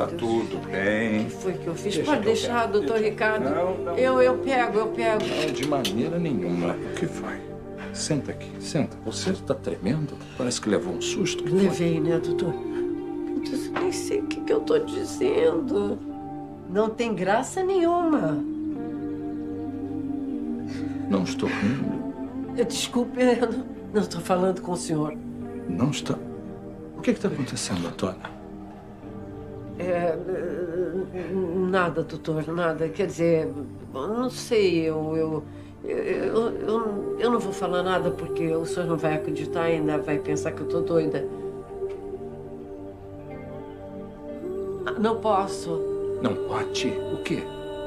Tá tudo bem. O que foi que eu fiz? Deixa Pode deixar, pego. doutor Deixa. Ricardo. Não, não. Eu, eu pego, eu pego. Não, de maneira nenhuma. O que foi? Senta aqui, senta. Você está tremendo? Parece que levou um susto. Que foi? Levei, né, doutor? Eu nem sei o que, que eu tô dizendo. Não tem graça nenhuma. Não estou rindo. Eu, Desculpe, eu não- não estou falando com o senhor. Não está. O que está acontecendo, Antônia? É, nada, doutor, nada. Quer dizer, não sei, eu, eu, eu, eu, eu não vou falar nada porque o senhor não vai acreditar ainda vai pensar que eu tô doida. Não posso. Não pode? O quê?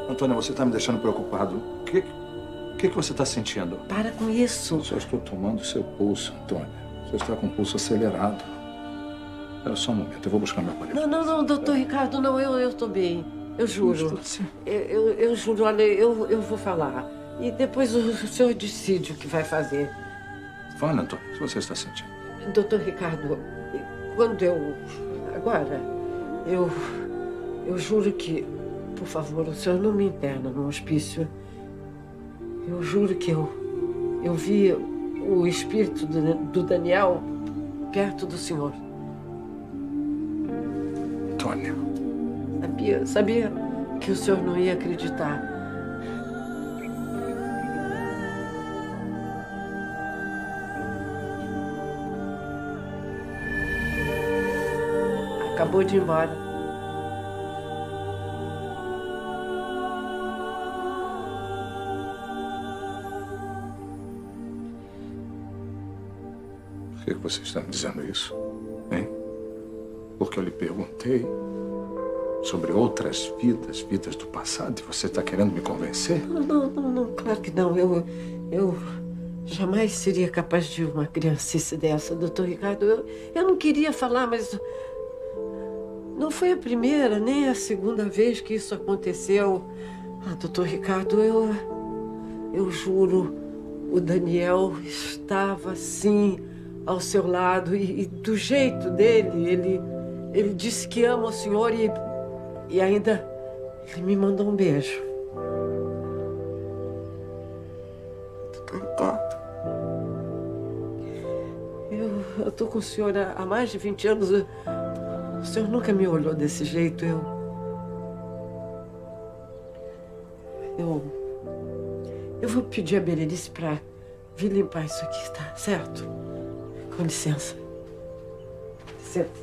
Antônia, você está me deixando preocupado. O que, o que, que você está sentindo? Para com isso. Eu só estou tomando seu pulso, Antônia. Você está com o pulso acelerado. Espera só um momento, eu vou buscar meu aparelho. Não, não, não, doutor Ricardo, não, eu, eu tô bem. Eu juro. Eu, eu, eu juro, olha, eu, eu vou falar. E depois o, o senhor decide o que vai fazer. Fala, Antônia, o que você está sentindo? Doutor Ricardo, quando eu. Agora, eu. Eu juro que. Por favor, o senhor não me interna no hospício. Eu juro que eu. Eu vi o espírito do, do Daniel perto do senhor. Antônia, Sabia, sabia que o senhor não ia acreditar. Acabou de ir embora. por que que você está me dizendo isso? Porque eu lhe perguntei sobre outras vidas, vidas do passado, e você está querendo me convencer? Não, não, não, claro que não. Eu, eu jamais seria capaz de uma criancice dessa, doutor Ricardo. Eu, eu não queria falar, mas não foi a primeira nem a segunda vez que isso aconteceu. Ah, doutor Ricardo, eu, eu juro, o Daniel estava assim ao seu lado e, e do jeito dele, ele, ele disse que ama o senhor e, e ainda ele me mandou um beijo. Doutor Ricardo. Eu, eu tô com o senhor há, há mais de 20 anos. Eu- o senhor nunca me olhou desse jeito. Eu. Eu. Eu vou pedir a Berenice pra vir limpar isso aqui, tá certo? Com licença. Licença.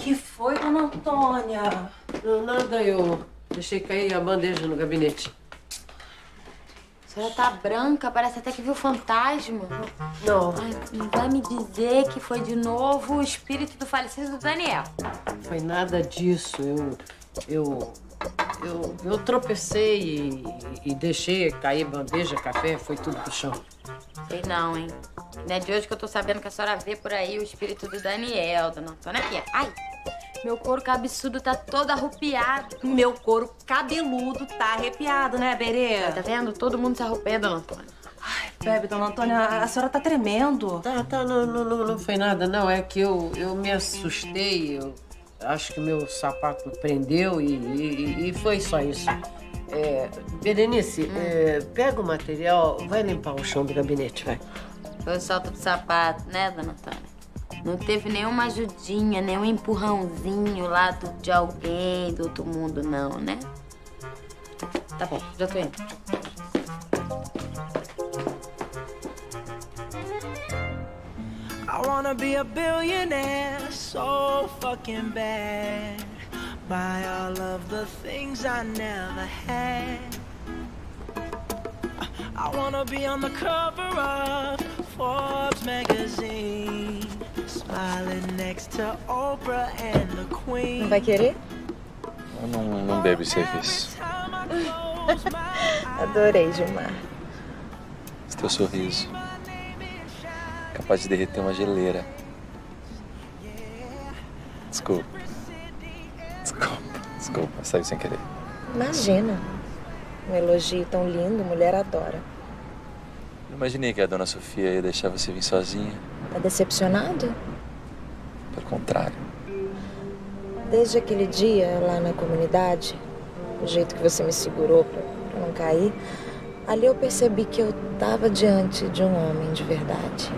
Que foi, dona Antônia? Não, nada, eu deixei cair a bandeja no gabinete. A senhora tá branca, parece até que viu fantasma. Não, Ai, não vai me dizer que foi de novo o espírito do falecido Daniel. foi nada disso. Eu. Eu. Eu, eu tropecei e, e deixei cair bandeja, café, foi tudo pro chão. Sei não, hein? Não é de hoje que eu tô sabendo que a senhora vê por aí o espírito do Daniel, dona Antônia. Aqui, ai, meu couro cabeçudo tá todo arrupiado. Meu couro cabeludo tá arrepiado, né, Berê? Tá vendo? Todo mundo se arrupia, dona Antônia. Bebe, dona Antônia, a senhora tá tremendo. Tá, tá, não, não, não, não foi nada, não. É que eu, eu me assustei, eu acho que meu sapato prendeu e, e, e foi só isso. É, Berenice, é, pega o material, vai limpar o chão do gabinete, vai. Foi o salto do sapato, né, dona Antônia? Não teve nenhuma ajudinha, nenhum empurrãozinho lá do, de alguém do outro mundo, não, né? Tá bom, já tô indo. I wanna be a billionaire so fucking bad. Buy all of the things I never had. I wanna be on the cover of Forbes magazine. Smiling next to Oprah and the Queen. Não vai querer? Eu não, não bebo serviço. Adorei, Gilmar. Esse teu sorriso. Capaz de derreter uma geleira. Desculpa. Desculpa. Desculpa, saiu sem querer. Imagina. Um elogio tão lindo, mulher adora. Não imaginei que a dona Sofia ia deixar você vir sozinha. Tá decepcionado? Pelo contrário. Desde aquele dia lá na comunidade, o jeito que você me segurou pra, pra não cair, ali eu percebi que eu tava diante de um homem de verdade.